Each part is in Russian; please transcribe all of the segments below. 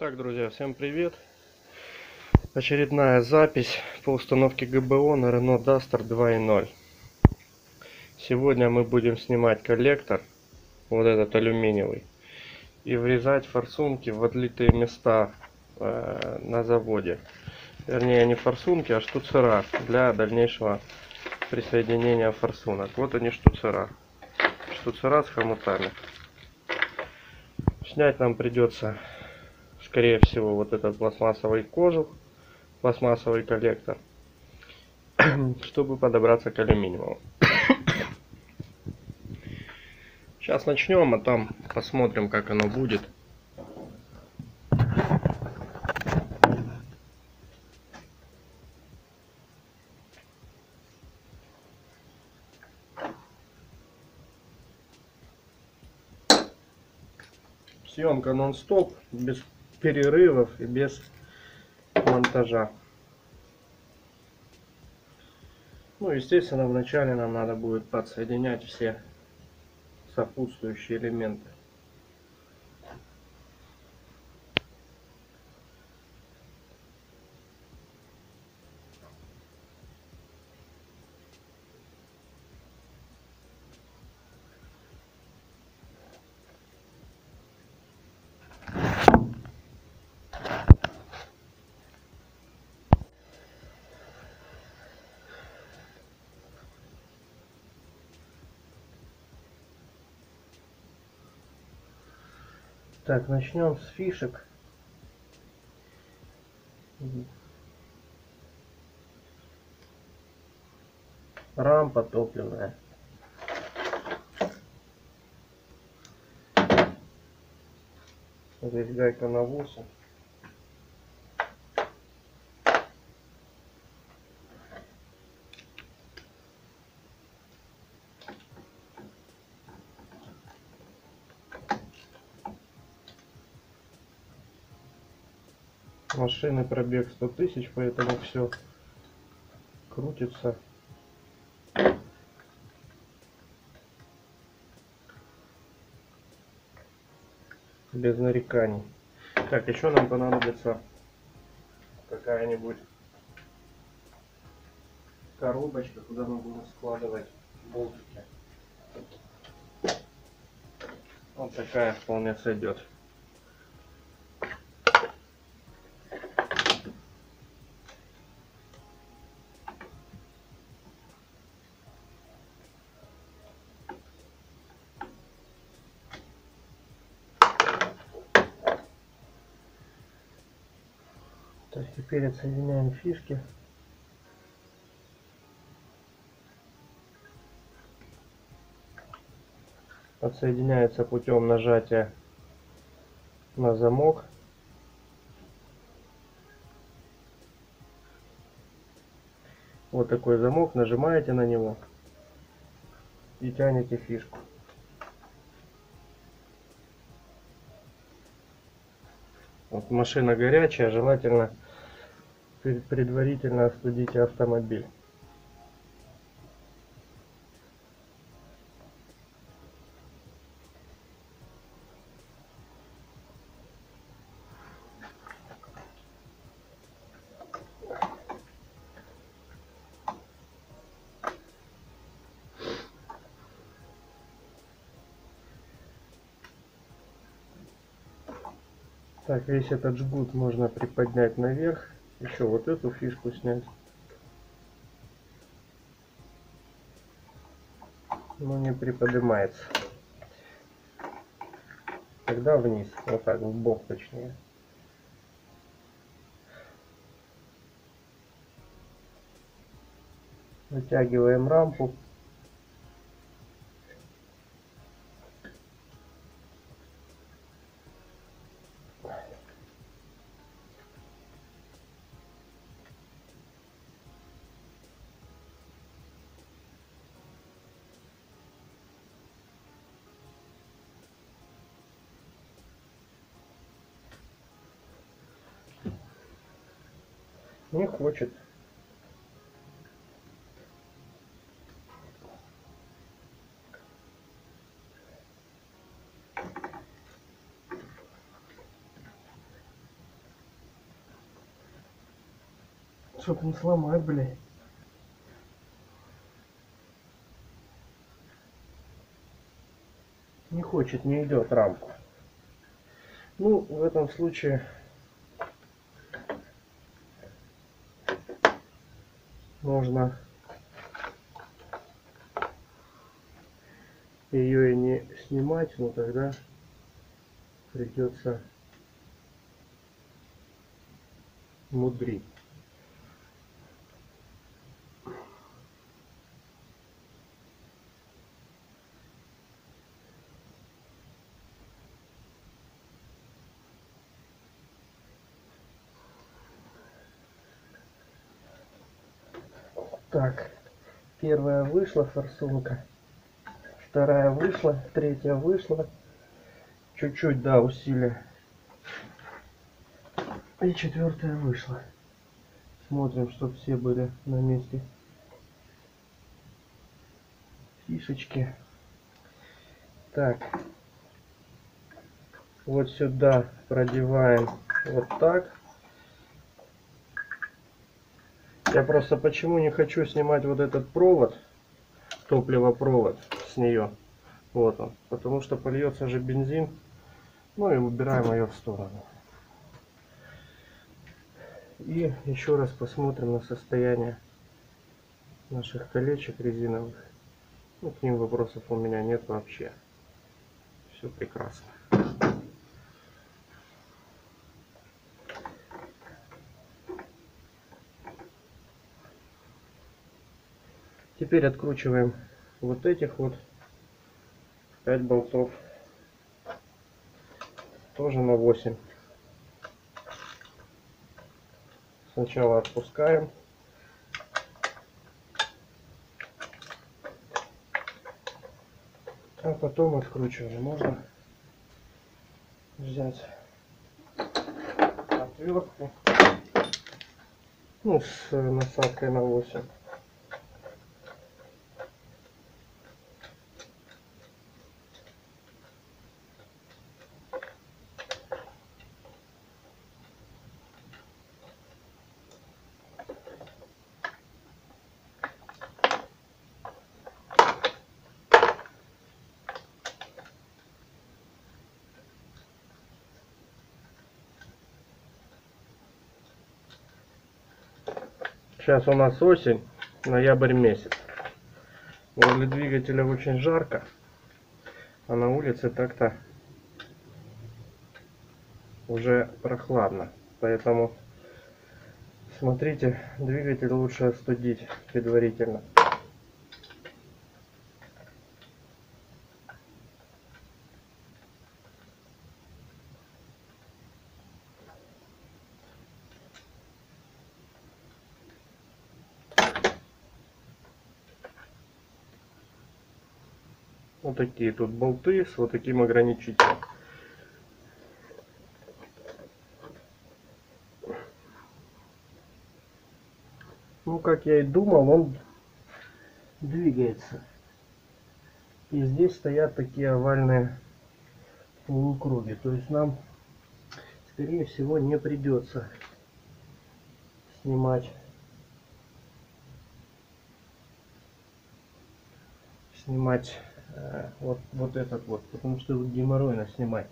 Так, друзья, всем привет! Очередная запись по установке ГБО на Renault Duster 2.0. Сегодня мы будем снимать коллектор, вот этот алюминиевый, и врезать форсунки в отлитые места э, на заводе. Вернее, не форсунки, а штуцера для дальнейшего присоединения форсунок. Вот они штуцера. Штуцера с хомутами. Снять нам придется скорее всего, вот этот пластмассовый кожух, пластмассовый коллектор, чтобы подобраться к алюминиевому. Сейчас начнем, а там посмотрим, как оно будет. Съемка нон-стоп, без перерывов и без монтажа. Ну, естественно, вначале нам надо будет подсоединять все сопутствующие элементы. Так, начнем с фишек. Рампа топливная. Здесь гайка на 8. Машины пробег 100 тысяч, поэтому все крутится. Без нареканий. Так, еще нам понадобится какая-нибудь коробочка, куда мы будем складывать болтики. Вот такая вполне сойдет. Так, теперь отсоединяем фишки. Отсоединяется путем нажатия на замок. Вот такой замок, нажимаете на него и тянете фишку. Вот машина горячая, желательно предварительно остудите автомобиль. Так, весь этот жгут можно приподнять наверх. Еще вот эту фишку снять. Но не приподнимается. Тогда вниз. Вот так, в бок точнее. Вытягиваем рампу. Не хочет. Чтоб не сломать, блядь. Не хочет, не идет рамку. Ну, в этом случае можно ее и не снимать, но тогда придется мудрить. Так, первая вышла форсунка, вторая вышла, третья вышла. Чуть-чуть, да, усилие. И четвертая вышла. Смотрим, чтобы все были на месте. Фишечки. Так. Вот сюда продеваем вот так. Я просто почему не хочу снимать вот этот провод, топливопровод с нее. Вот он. Потому что польется же бензин. Ну и убираем ее в сторону. И еще раз посмотрим на состояние наших колечек резиновых. Ну, к ним вопросов у меня нет вообще. Все прекрасно. Теперь откручиваем вот этих вот 5 болтов. Тоже на 8. Сначала отпускаем. А потом откручиваем. Можно взять отвертку. Ну, с насадкой на 8. Сейчас у нас осень, ноябрь месяц. Возле двигателя очень жарко, а на улице так-то уже прохладно. Поэтому смотрите, двигатель лучше остудить предварительно. Такие тут болты с вот таким ограничителем. Ну, как я и думал, он двигается. И здесь стоят такие овальные полукруги. То есть нам, скорее всего, не придется снимать снимать вот, вот этот вот, потому что геморройно снимать.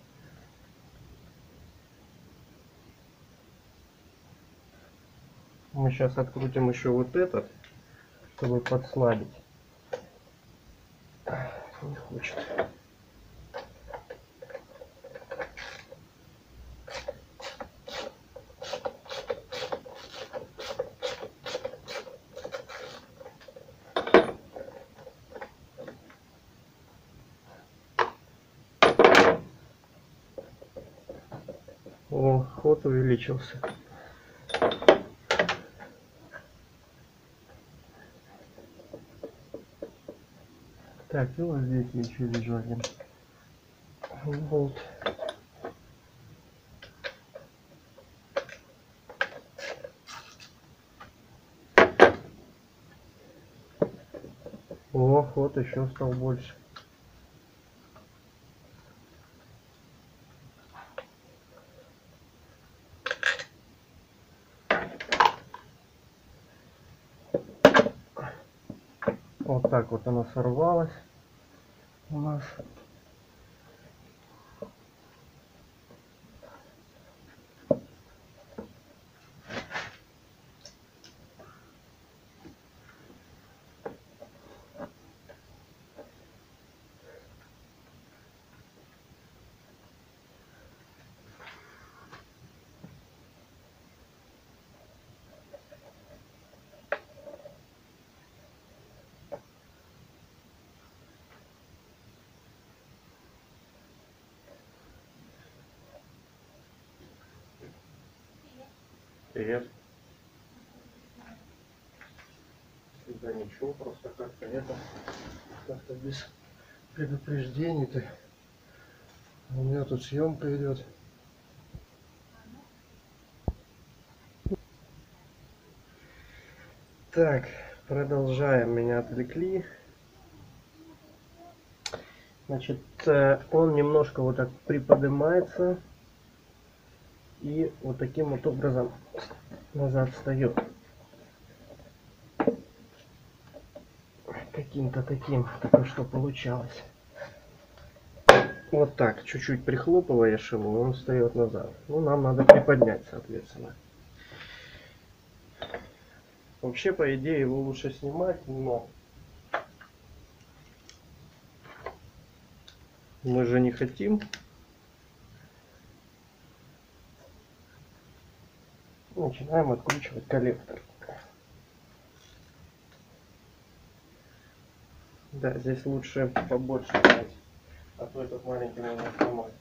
Мы сейчас открутим еще вот этот, чтобы подслабить. Не хочет. О, увеличился. Так, и вот здесь я еще вижу один болт. О, ход еще стал больше. Вот так вот она сорвалась у нас. Привет. Да ничего, просто как-то это, как-то без предупреждений-то. У меня тут съемка идет. Так, продолжаем. Меня отвлекли. Значит, э, он немножко вот так приподнимается и вот таким вот образом назад встает. Каким-то таким, только что получалось. Вот так, чуть-чуть прихлопываешь ему, он встает назад. Ну, нам надо приподнять, соответственно. Вообще, по идее, его лучше снимать, но мы же не хотим. Начинаем откручивать коллектор. Да, здесь лучше побольше брать, а то этот маленький можно сломать.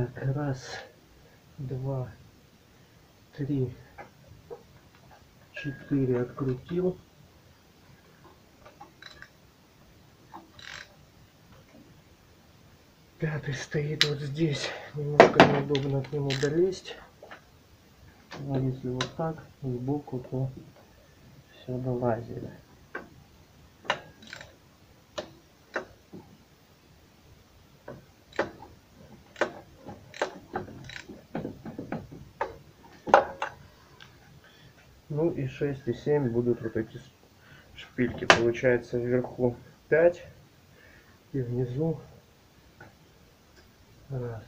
Так, раз, два, три, четыре открутил. Пятый стоит вот здесь. Немножко неудобно к нему долезть. А если вот так, сбоку, то все долазили. Ну и 6 и 7 будут вот эти шпильки. Получается вверху 5 и внизу раз,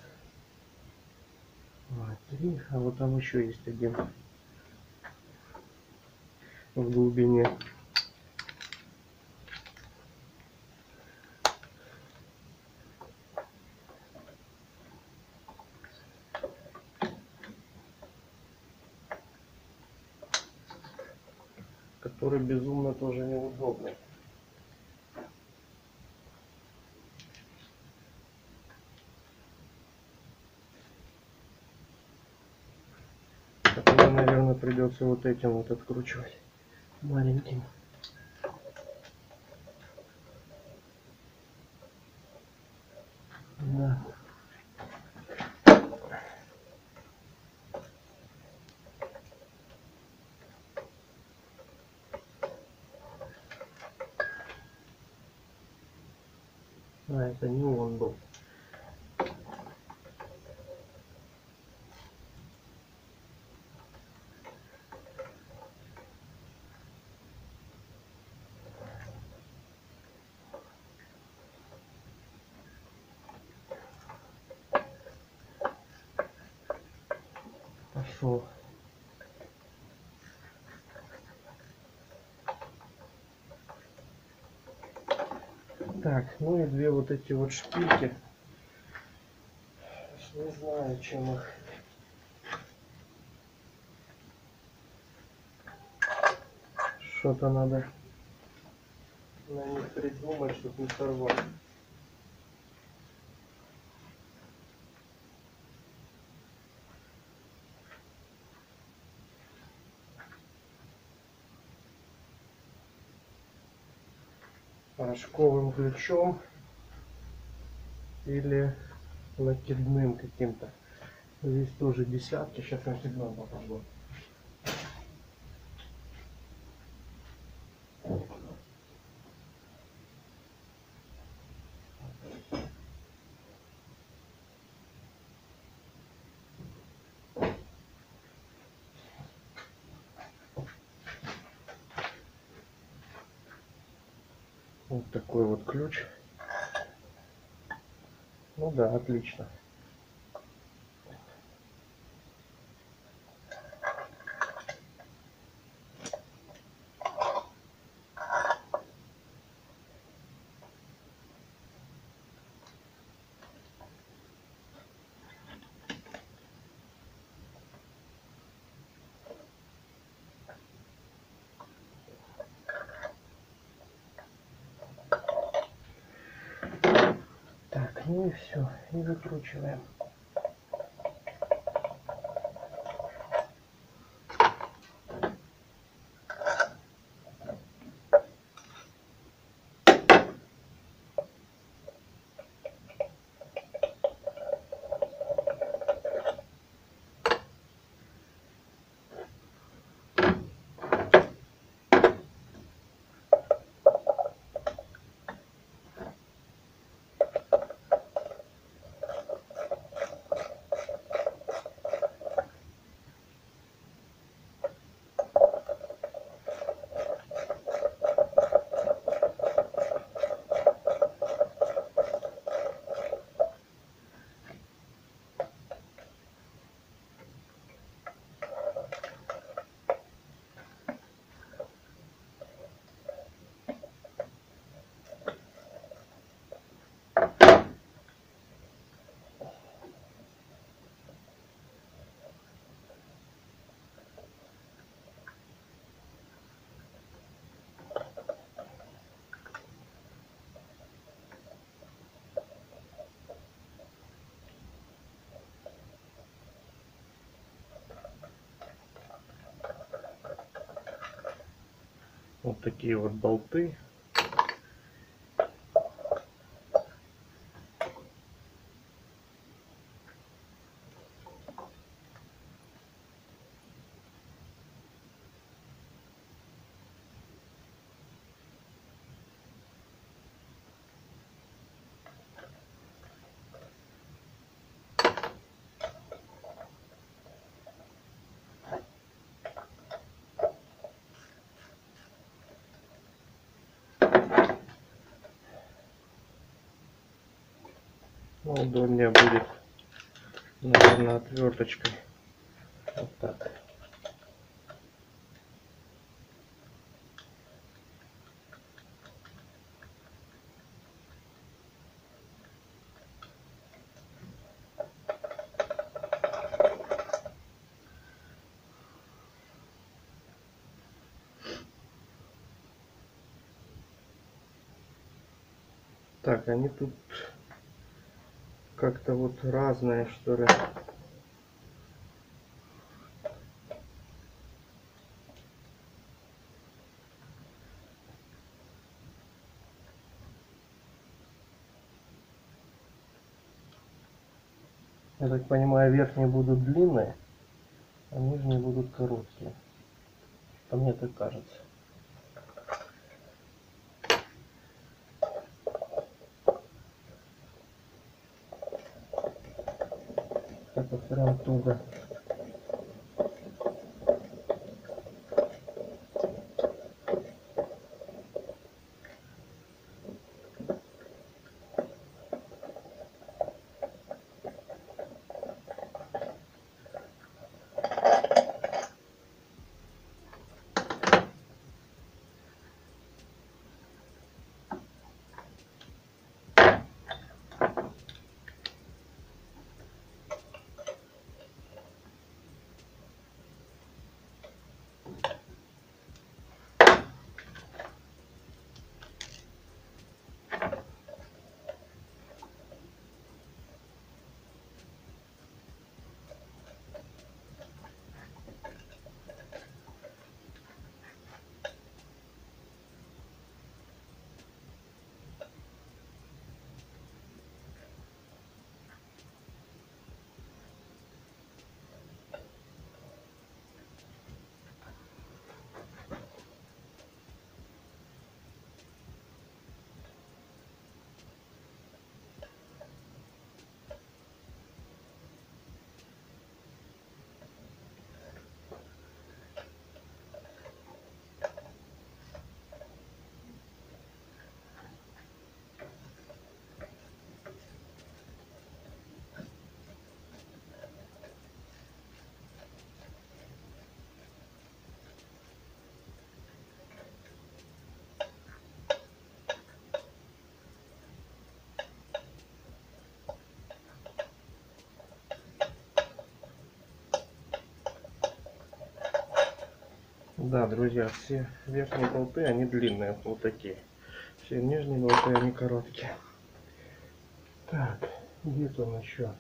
два, три. А вот там еще есть один в глубине. Который безумно тоже неудобный. Который, наверное, придется вот этим вот откручивать маленьким. Да. А, это не он был. Пошел. Так, ну и две вот эти вот шпильки. Не знаю, чем их. Что-то надо на них придумать, чтобы не сорвать. Рожковым ключом или накидным каким-то. Здесь тоже десятки. Сейчас накидным попробую. Вот такой вот ключ. Ну да, отлично. Так, ну и все, Вот такие вот болты. Удобнее будет, наверное, отверточкой. Вот так. Так, они тут как-то вот разные, что ли. Я так понимаю, верхние будут длинные, а нижние будут короткие. По мне так кажется. Это Да, друзья, все верхние болты, они длинные, вот такие. Все нижние болты, они короткие. Так, где там еще?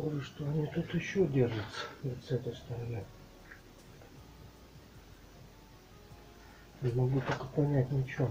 Похоже, что они тут еще держатся вот с этой стороны. Не могу только понять ничего.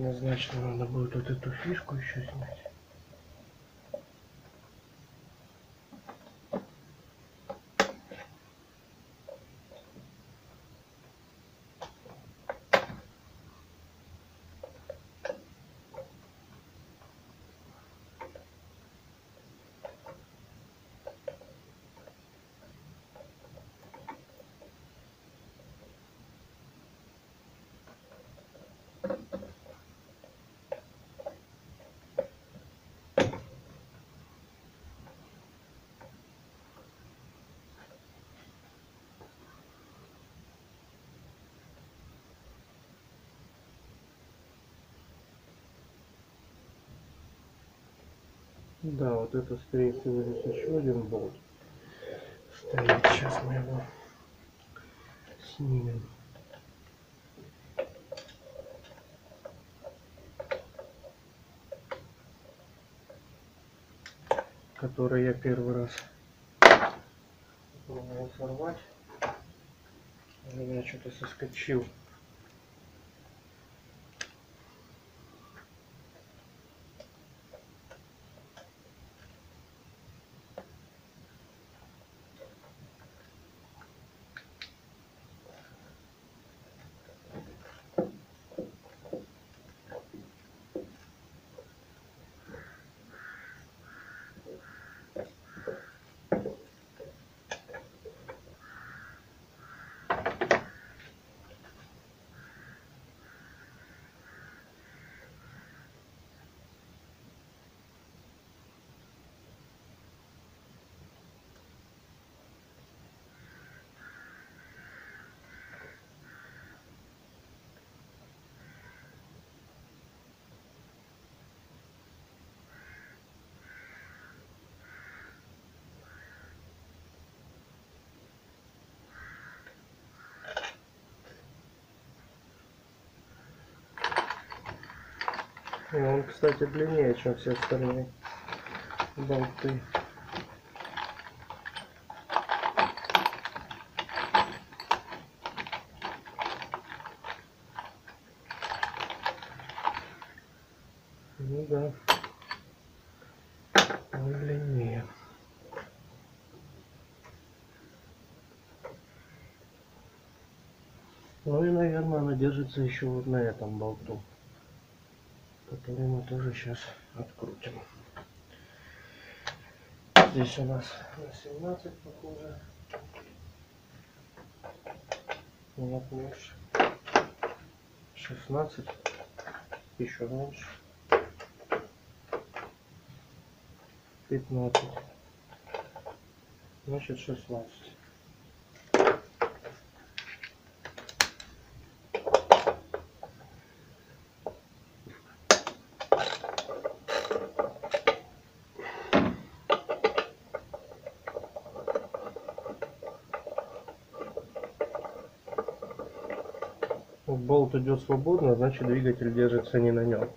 Однозначно надо будет вот эту фишку еще снять. Да, вот это скорее всего здесь еще один болт стоит. Сейчас мы его снимем. Который я первый раз пробовал сорвать. У меня что-то соскочил. И он, кстати, длиннее, чем все остальные болты. Ну да. Он длиннее. Ну и, наверное, она держится еще вот на этом болту который мы тоже сейчас открутим. Здесь у нас на 17 похоже. Нет, меньше. 16. Еще меньше. 15. Значит 16. Болт идет свободно, значит двигатель держится не на нем.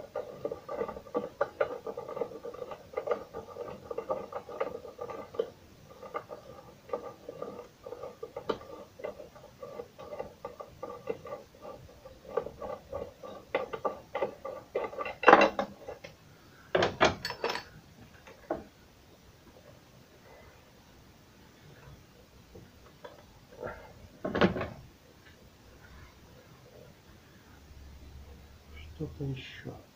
Что-то еще.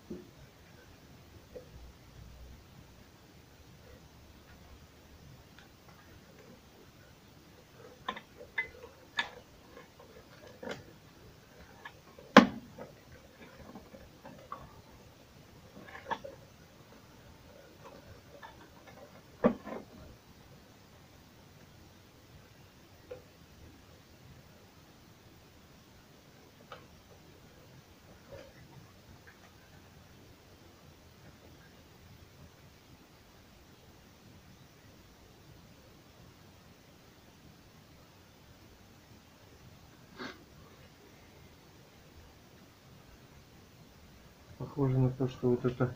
Похоже на то, что вот эта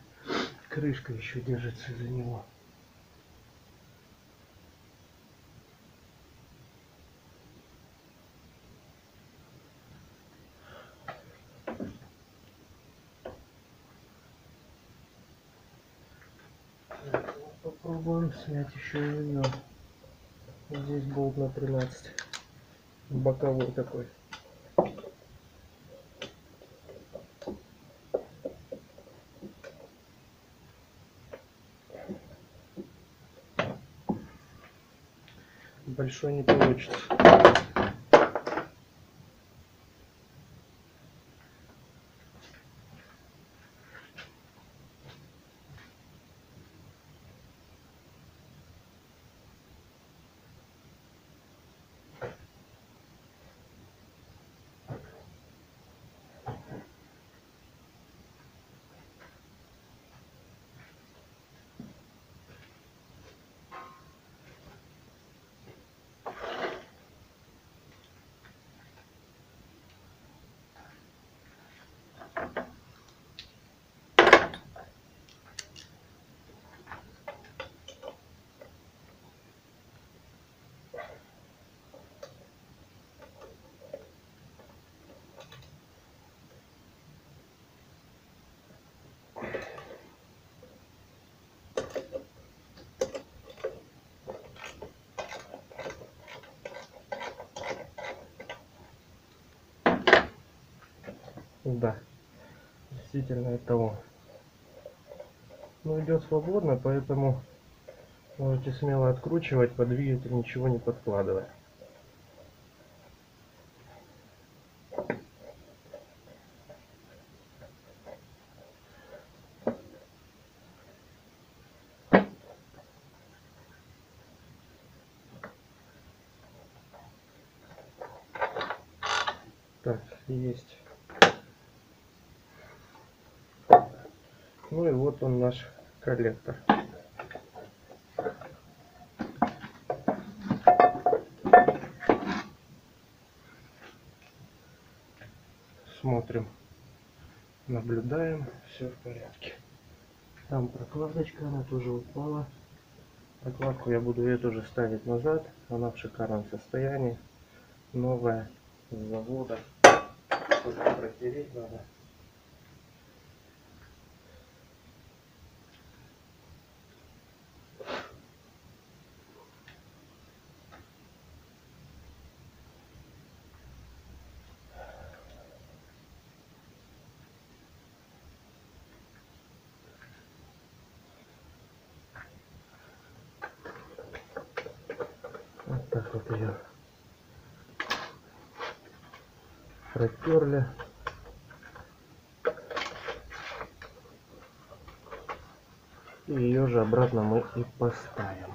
крышка еще держится за него. Попробуем снять еще ее. Здесь болт на 13. Боковой такой. Большой не получится. Да, действительно это того. Ну, идет свободно, поэтому можете смело откручивать под ничего не подкладывая. Так, есть. Ну и вот он наш коллектор. Смотрим, наблюдаем, все в порядке. Там прокладочка, она тоже упала. Прокладку я буду ее тоже ставить назад. Она в шикарном состоянии. Новая с завода. Только протереть надо. Вот так вот ее протерли. И ее же обратно мы и поставим.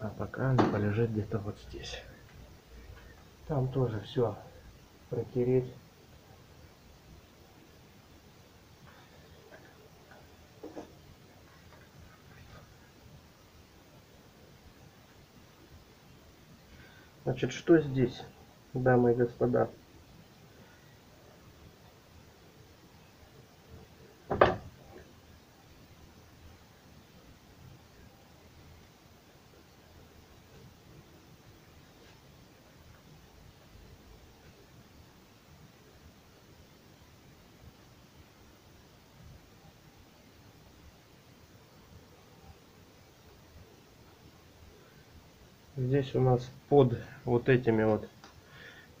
А пока она полежит где-то вот здесь. Там тоже все протереть. Значит, что здесь, дамы и господа? Здесь у нас под вот этими вот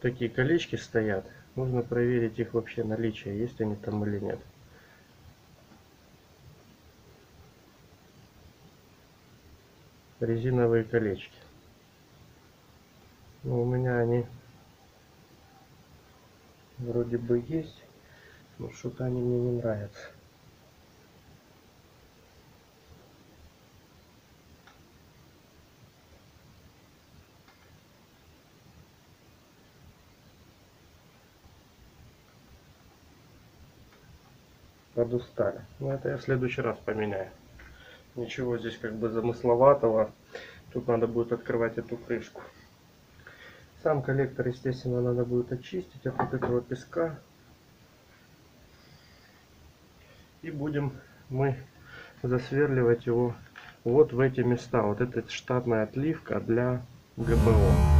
такие колечки стоят. Нужно проверить их вообще наличие, есть они там или нет. Резиновые колечки. Но у меня они вроде бы есть, но что-то они мне не нравятся. Подустали. Но это я в следующий раз поменяю. Ничего здесь как бы замысловатого. Тут надо будет открывать эту крышку. Сам коллектор, естественно, надо будет очистить от вот этого песка. И будем мы засверливать его вот в эти места. Вот это штатная отливка для ГБО.